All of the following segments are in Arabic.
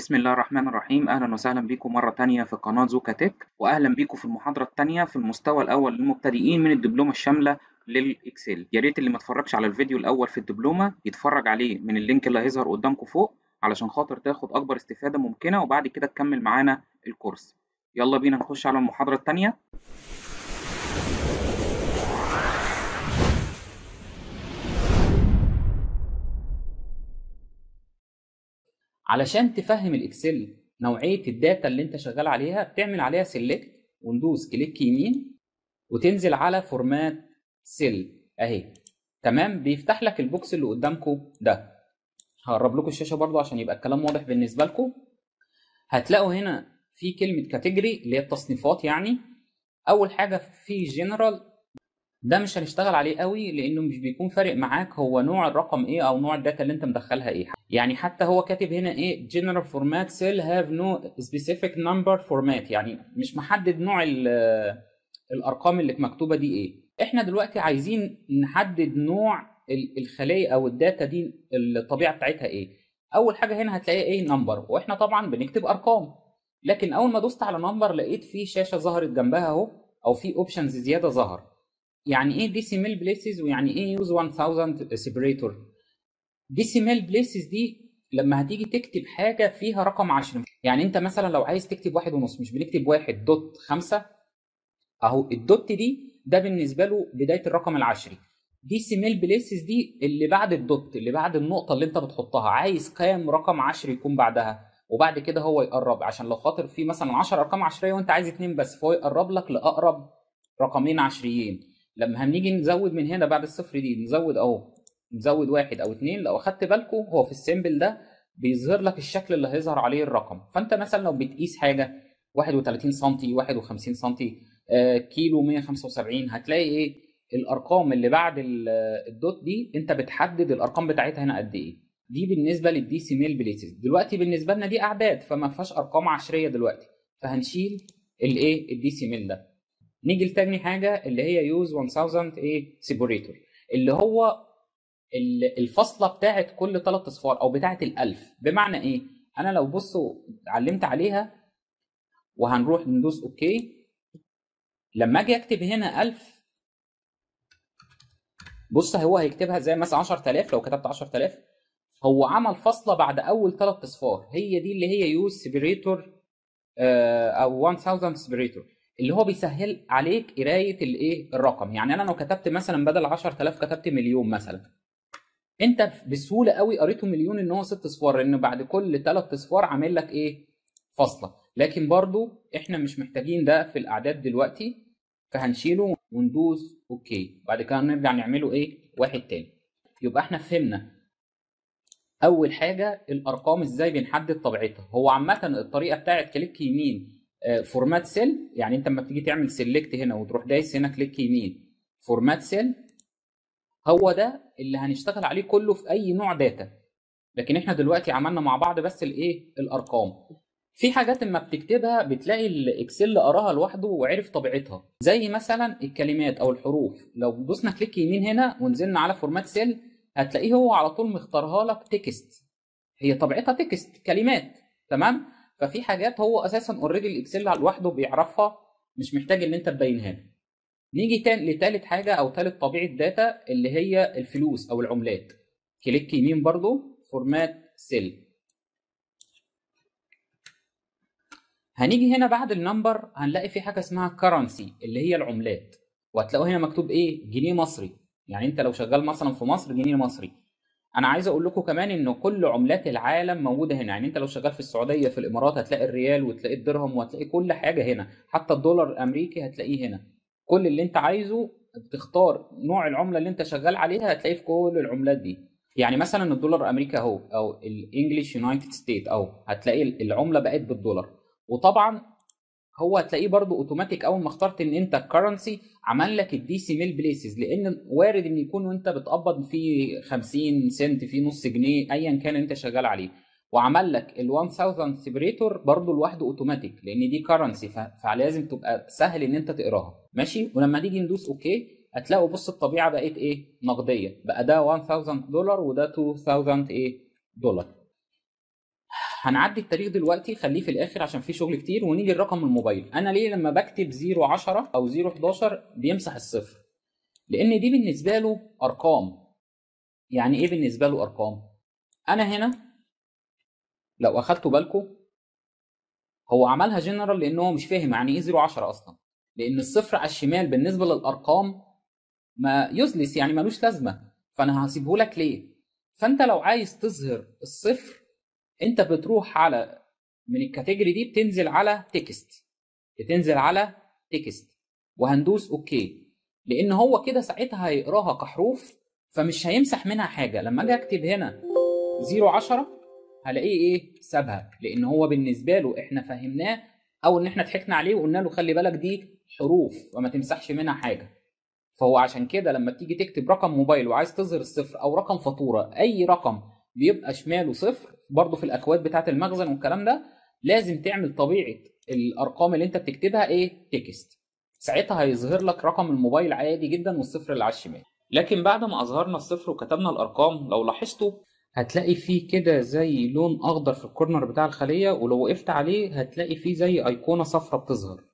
بسم الله الرحمن الرحيم. أهلا وسهلا بكم مرة تانية في قناة زوكا تك وأهلا بكم في المحاضرة التانية في المستوى الأول للمبتدئين من الدبلومة الشاملة للإكسل. يا ريت اللي ما اتفرجش على الفيديو الأول في الدبلومة يتفرج عليه من ال link اللي هيظهر قدامكم فوق علشان خاطر تاخد أكبر استفادة ممكنة وبعد كده تكمل معانا ال course. يلا بينا نخش على المحاضرة التانية. علشان تفهم الـ Excel نوعية الـ data اللي انت شغال عليها بتعمل عليها select وندوس click يمين وتنزل على format cell أهي. تمام؟ بيفتح لك ال box اللي قدامكم ده. هقرب لكم الشاشة برضو عشان يبقى الكلام واضح بالنسبة لكم. هتلاقوا هنا في كلمة category اللي هي التصنيفات يعني. أول حاجة في جنرال ده مش هنشتغل عليه قوي لأنه مش بيكون فارق معاك هو نوع الرقم إيه أو نوع الـ data اللي انت مدخلها إيه. يعني حتى هو كاتب هنا إيه general format cells have no specific number format. يعني مش محدد نوع الأرقام اللي مكتوبة دي إيه. إحنا دلوقتي عايزين نحدد نوع الخلية أو الـ data دي الطبيعة بتاعتها إيه. أول حاجة هنا هتلاقيها إيه number وإحنا طبعا بنكتب أرقام. لكن أول ما دوست على number لقيت في شاشة ظهرت جنبها أهو أو في options زيادة ظهر. يعني إيه decimal places ويعني إيه use 1000 separator decimal places دي لما هتيجي تكتب حاجة فيها رقم 10 يعني انت مثلا لو عايز تكتب واحد ونص مش بنكتب واحد dot خمسة؟ اهو ال dot دي ده بالنسبة له بداية الرقم العشري decimal places دي اللي بعد ال dot اللي بعد النقطة اللي انت بتحطها. عايز كام رقم عشري يكون بعدها؟ وبعد كده هو يقرب عشان لو خاطر في مثلا 10 ارقام عشرية وانت عايز اتنين بس فهو يقرب لك لأقرب رقمين عشريين. لما هنيجي نزود من هنا بعد الصفر دي نزود اهو نزود واحد أو اتنين لو أخدت بالكم هو في ال sample ده بيظهر لك الشكل اللي هيظهر عليه الرقم. فأنت مثلا لو بتقيس حاجة 31 سم 51 سم كيلو 175 هتلاقي إيه؟ الأرقام اللي بعد ال dot دي أنت بتحدد الأرقام بتاعتها هنا قد إيه. دي بالنسبة لل decimal places دلوقتي بالنسبة لنا دي أعداد فما فيهاش أرقام عشرية دلوقتي. فهنشيل الايه ال decimal ده. نيجي لتاني حاجة اللي هي use 1000 إيه؟ separator اللي هو الفاصلة بتاعت كل ثلاث أصفار أو بتاعت الألف بمعنى إيه؟ أنا لو بصوا علمت عليها وهنروح ندوس okay. لما أجي أكتب هنا 1000 بص هو هيكتبها زي مثلا 10000 لو كتبت 10000 هو عمل فاصلة بعد أول ثلاث أصفار هي دي اللي هي use separator أو 1000 separator اللي هو بيسهل عليك قراية الإيه؟ الرقم. يعني أنا لو كتبت مثلا بدل 10000 كتبت مليون مثلا. انت بسهولة قوي قريته مليون ان هو ست اصفار لأن بعد كل ثلاث اصفار عامل لك إيه؟ فاصلة. لكن برضو إحنا مش محتاجين ده في الأعداد دلوقتي فهنشيله وندوس okay. بعد كده نرجع نعمله إيه؟ واحد تاني. يبقى إحنا فهمنا. أول حاجة الأرقام إزاي بنحدد طبيعتها. هو عامة الطريقة بتاعت click يمين format cell يعني أنت لما بتيجي تعمل select هنا وتروح دايس هنا click يمين format cell هو ده اللي هنشتغل عليه كله في أي نوع data لكن إحنا دلوقتي عملنا مع بعض بس الإيه؟ الأرقام. في حاجات اما بتكتبها بتلاقي ال Excel قراها لوحده وعرف طبيعتها. زي مثلا الكلمات أو الحروف. لو دوسنا click يمين هنا ونزلنا على format cell هتلاقيه هو على طول مختارها لك text هي طبيعتها text كلمات. تمام؟ ففي حاجات هو أساسا already ال Excel لوحده بيعرفها مش محتاج إن أنت تبينها له. نيجي تاني لتالت حاجة أو تالت طبيعة data اللي هي الفلوس أو العملات. click يمين برضو format cell هنيجي هنا بعد ال number هنلاقي في حاجة اسمها currency اللي هي العملات. وهتلاقوا هنا مكتوب إيه؟ جنيه مصري. يعني أنت لو شغال مثلا في مصر جنيه مصري. أنا عايز أقول لكم كمان ان كل عملات العالم موجودة هنا. يعني أنت لو شغال في السعودية في الإمارات هتلاقي الريال وتلاقي الدرهم وهتلاقي كل حاجة هنا. حتى الدولار الأمريكي هتلاقيه هنا. كل اللي انت عايزه بتختار نوع العملة اللي انت شغال عليها هتلاقيه في كل العملات دي. يعني مثلا الدولار الامريكي أهو أو ال English United States أهو هتلاقي العملة بقت بالدولار. وطبعا هو هتلاقيه برضو أوتوماتيك أول ما اخترت إن أنت ال currency عمل لك ال decimal places لأن وارد إن يكون وأنت بتقبض في 50 سنت في نص جنيه ايا كان أنت شغال عليه. وعمل لك ال 1000 separator برضو لوحده اوتوماتيك لأن دي currency فلازم تبقى سهل إن أنت تقراها. ماشي؟ ولما نيجي ندوس أوكي هتلاقوا بص الطبيعة بقت إيه؟ نقدية. بقى ده 1000 دولار وده 2000 إيه؟ دولار هنعدي التاريخ دلوقتي خليه في الآخر عشان في شغل كتير ونيجي لرقم الموبايل. أنا ليه لما بكتب 010 أو 011 بيمسح الصفر؟ لأن دي بالنسبة له أرقام. يعني إيه بالنسبة له أرقام؟ أنا هنا لو أخدتوا بالكم هو عملها جنرال لأن هو مش فاهم يعني إيه 010 أصلا. لأن الصفر على الشمال بالنسبة للأرقام useless يعني ملوش لازمة. فأنا هسيبه لك ليه؟ فأنت لو عايز تظهر الصفر أنت بتروح على من ال category دي بتنزل على text بتنزل على text وهندوس okay. لأن هو كده ساعتها هيقراها كحروف فمش هيمسح منها حاجة. لما أجي أكتب هنا 010 هلاقيه إيه؟ سابها. لأن هو بالنسبة له إحنا فهمناه أو إن إحنا ضحكنا عليه وقلنا له خلي بالك دي حروف وما تمسحش منها حاجة. فهو عشان كده لما تيجي تكتب رقم موبايل وعايز تظهر الصفر أو رقم فاتورة أي رقم بيبقى شماله صفر برضه في الأكواد بتاعة المخزن والكلام ده لازم تعمل طبيعة الأرقام اللي أنت بتكتبها إيه؟ تكست. ساعتها هيظهر لك رقم الموبايل عادي جدا والصفر اللي على الشمال. لكن بعد ما أظهرنا الصفر وكتبنا الأرقام لو لاحظتوا هتلاقي فيه كده زي لون أخضر في ال corner بتاع الخلية ولو وقفت عليه هتلاقي فيه زي أيقونة صفراء بتظهر.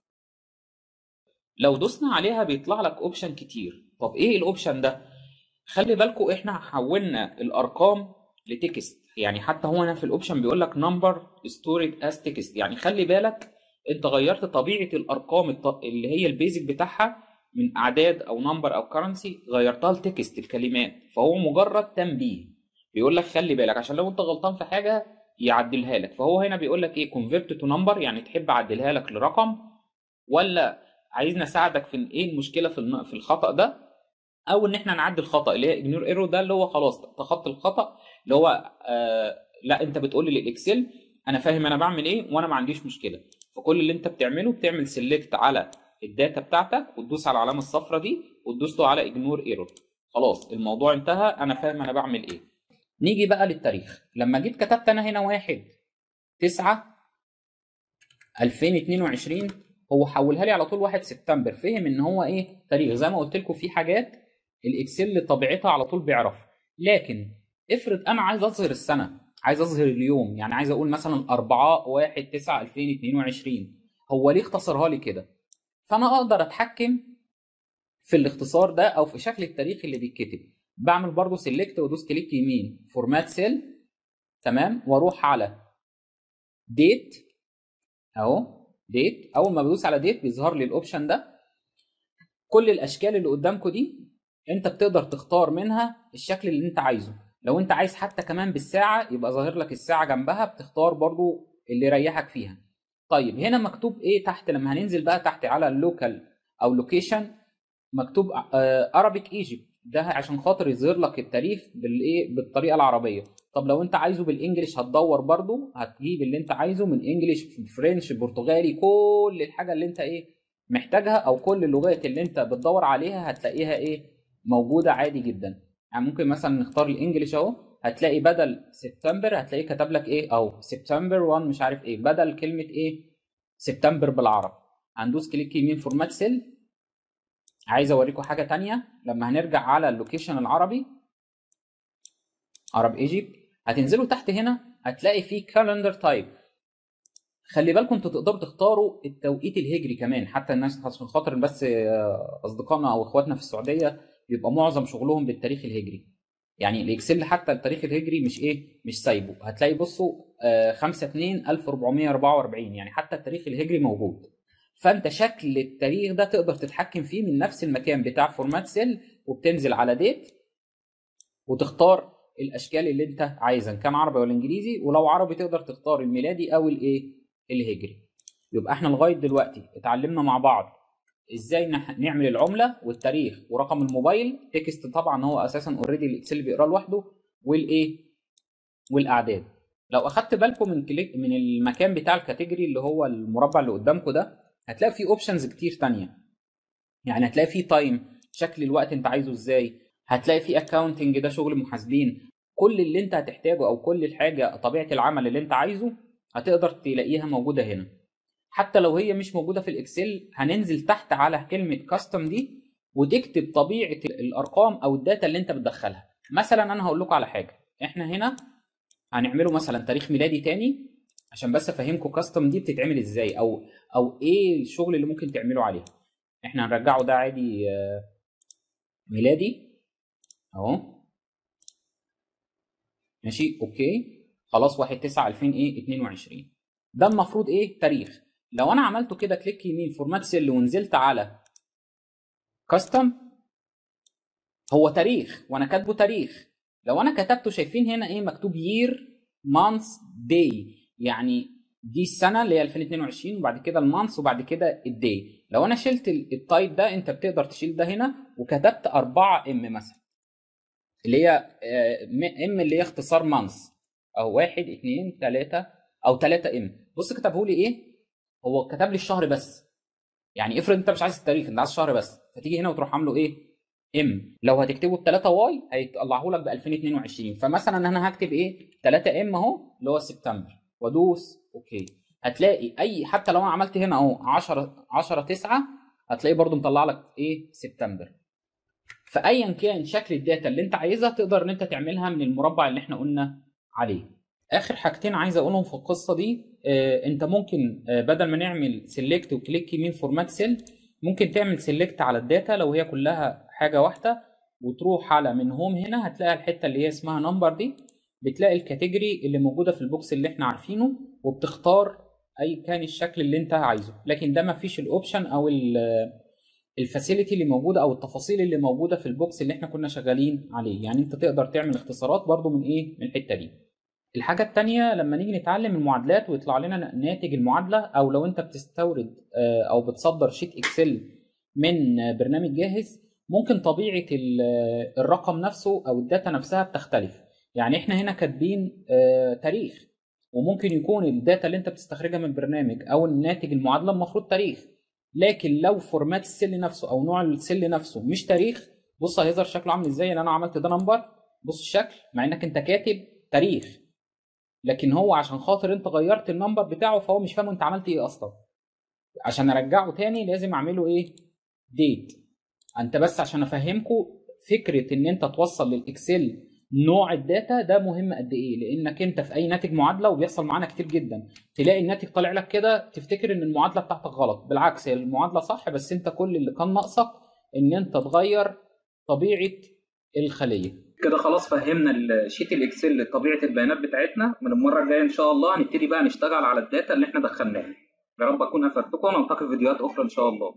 لو دوسنا عليها بيطلع لك option كتير. طب إيه ال option ده؟ خلي بالكم إحنا حولنا الأرقام ل text يعني حتى هو هنا في ال option بيقول لك number stored as text يعني خلي بالك أنت غيرت طبيعة الأرقام اللي هي ال basic بتاعها من أعداد أو number أو currency غيرتها ل text الكلمات. فهو مجرد تنبيه. بيقول لك خلي بالك عشان لو انت غلطان في حاجة يعدلها لك. فهو هنا بيقول لك إيه convert to number يعني تحب أعدلها لك لرقم ولا عايزني أساعدك في إيه المشكلة في في الخطأ ده؟ أو إن إحنا نعدل الخطأ اللي هي ignore error ده اللي هو خلاص تخطي الخطأ اللي هو آه لا أنت بتقول لي لل Excel أنا فاهم أنا بعمل إيه وأنا ما عنديش مشكلة. فكل اللي أنت بتعمله بتعمل select على ال data بتاعتك وتدوس على العلامه الصفراء دي وتدوس له على ignore error خلاص الموضوع انتهى أنا فاهم أنا بعمل إيه. نيجي بقى للتاريخ. لما جيت كتبت أنا هنا واحد تسعة 2022 هو حولها لي على طول 1 سبتمبر. فهم إن هو إيه؟ تاريخ. زي ما قلت لكم في حاجات ال Excel طبيعتها على طول بيعرف. لكن افرض أنا عايز اظهر السنة عايز اظهر اليوم يعني عايز أقول مثلا 4 1 9 2022 هو ليه اختصرها لي كده؟ فأنا أقدر أتحكم في الاختصار ده أو في شكل التاريخ اللي بيتكتب. بعمل برضو select وادوس click يمين. format cell تمام؟ وأروح على date أهو date أول ما بدوس على date بيظهر لي ال option ده. كل الأشكال اللي قدامكم دي أنت بتقدر تختار منها الشكل اللي أنت عايزه. لو أنت عايز حتى كمان بالساعة يبقى ظاهر لك الساعة جنبها بتختار برضو اللي يريحك فيها. طيب هنا مكتوب إيه تحت؟ لما هننزل بقى تحت على ال local أو location مكتوب Arabic Egypt ده عشان خاطر يظهر لك التاريخ بالإيه؟ بالطريقة العربية. طب لو أنت عايزه بال English هتدور برضو هتجيب اللي أنت عايزه من English French برتغالي كل الحاجة اللي أنت إيه محتاجها أو كل اللغات اللي أنت بتدور عليها هتلاقيها إيه موجودة عادي جدا. يعني ممكن مثلا نختار ال English أهو هتلاقي بدل سبتمبر هتلاقيه كتب لك إيه أو سبتمبر 1 مش عارف إيه بدل كلمة إيه سبتمبر بالعربي. هندوس click يمين format cell عايز اوريكم حاجة تانية. لما هنرجع على ال location العربي عرب Egypt هتنزلوا تحت هنا هتلاقي فيه calendar type خلي بالكم أنتوا تقدروا تختاروا التوقيت الهجري كمان. حتى الناس عشان خاطر بس أصدقائنا أو إخواتنا في السعودية بيبقى معظم شغلهم بالتاريخ الهجري. يعني ال Excel حتى التاريخ الهجري مش إيه مش سايبه. هتلاقي بصوا 5 2 1444 يعني حتى التاريخ الهجري موجود. فانت شكل التاريخ ده تقدر تتحكم فيه من نفس المكان بتاع format cell وبتنزل على date وتختار الأشكال اللي انت عايزها كان عربي ولا إنجليزي. ولو عربي تقدر تختار الميلادي أو الايه الهجري. يبقى إحنا لغاية دلوقتي اتعلمنا مع بعض إزاي نعمل العملة والتاريخ ورقم الموبايل. text طبعا هو أساسا already ال Excel بيقراه لوحده والايه والأعداد. لو أخدت بالكم من click من المكان بتاع ال category اللي هو المربع اللي قدامكم ده هتلاقي فيه options كتير تانية. يعني هتلاقي فيه time شكل الوقت انت عايزه إزاي. هتلاقي فيه accounting ده شغل محاسبين. كل اللي انت هتحتاجه أو كل الحاجة طبيعة العمل اللي انت عايزه هتقدر تلاقيها موجودة هنا. حتى لو هي مش موجودة في ال Excel هننزل تحت على كلمة custom دي وتكتب طبيعة الأرقام أو ال data اللي انت بتدخلها. مثلا أنا هقول لكم على حاجة. إحنا هنا هنعمله مثلا تاريخ ميلادي تاني. عشان بس أفهمكم custom دي بتتعمل إزاي أو أو إيه الشغل اللي ممكن تعمله عليها. إحنا هنرجعه ده عادي آه، ميلادي. أهو. ماشي okay. خلاص 1 9 2000 إيه 22 ده المفروض إيه؟ تاريخ. لو أنا عملته كده click يمين format cell ونزلت على custom هو تاريخ وأنا كاتبه تاريخ. لو أنا كتبته شايفين هنا إيه؟ مكتوب year month day يعني دي السنة اللي هي 2022 وبعد كده ال month وبعد كده ال day. لو أنا شلت ال- ال type ده أنت بتقدر تشيل ده هنا وكتبت 4 M مثلا اللي هي M اللي هي اختصار month. أو 1 2 3 أو 3 M بص كتبه لي إيه؟ هو كتب لي الشهر بس. يعني افرض أنت مش عايز التاريخ أنت عايز الشهر بس. فتيجي هنا وتروح عامله إيه؟ M لو هتكتبه ب 3 Y هيطلعه لك ب 2022 فمثلا أنا هكتب إيه؟ 3 M أهو اللي هو سبتمبر. وادوس okay. هتلاقي أي حتى لو أنا عملت هنا أهو 10 10 9 هتلاقيه برضو مطلع لك إيه؟ سبتمبر. فايا كان شكل ال data اللي أنت عايزها تقدر إن أنت تعملها من المربع اللي إحنا قلنا عليه. آخر حاجتين عايز أقولهم في القصة دي آه أنت ممكن آه بدل ما نعمل select و click يمين format cell ممكن تعمل select على ال data لو هي كلها حاجة واحدة وتروح على من home هنا هتلاقي الحتة اللي هي اسمها number دي. بتلاقي ال category اللي موجودة في ال box اللي إحنا عارفينه وبتختار أي كان الشكل اللي انت عايزه. لكن ده ما فيش ال option أو ال facility اللي موجودة أو التفاصيل اللي موجودة في ال box اللي إحنا كنا شغالين عليه. يعني انت تقدر تعمل اختصارات برضو من إيه؟ من الحتة دي. الحاجة التانية لما نيجي نتعلم المعادلات ويطلع لنا ناتج المعادلة أو لو أنت بتستورد آه، أو بتصدر sheet Excel من برنامج جاهز ممكن طبيعة ال- الرقم نفسه أو ال data نفسها بتختلف. يعني إحنا هنا كاتبين آه، تاريخ وممكن يكون ال data اللي أنت بتستخرجها من البرنامج أو الناتج المعادلة المفروض تاريخ. لكن لو format ال cell نفسه أو نوع ال cell نفسه مش تاريخ بص هيظهر شكله عامل إزاي؟ إن أنا عملت ده number بص الشكل مع إنك أنت كاتب تاريخ. لكن هو عشان خاطر أنت غيرت ال number بتاعه فهو مش فاهم أنت عملت إيه أصلا. عشان أرجعه تاني لازم أعمله إيه؟ ديت أنت بس عشان افهمكم فكرة إن أنت توصل للإكسل نوع ال data ده مهم قد إيه؟ لأنك أنت في أي ناتج معادلة وبيحصل معانا كتير جدا. تلاقي الناتج طالع لك كده تفتكر إن المعادلة بتاعتك غلط. بالعكس هي المعادلة صح بس أنت كل اللي كان ناقصك إن أنت تغير طبيعة الخلية. كده خلاص فهمنا ال sheet الاكسل طبيعة البيانات بتاعتنا. من المرة الجاية إن شاء الله هنبتدي بقى نشتغل على ال data اللي إحنا دخلناها. يا رب أكون افدتكم ونلتقي في فيديوهات أخرى إن شاء الله.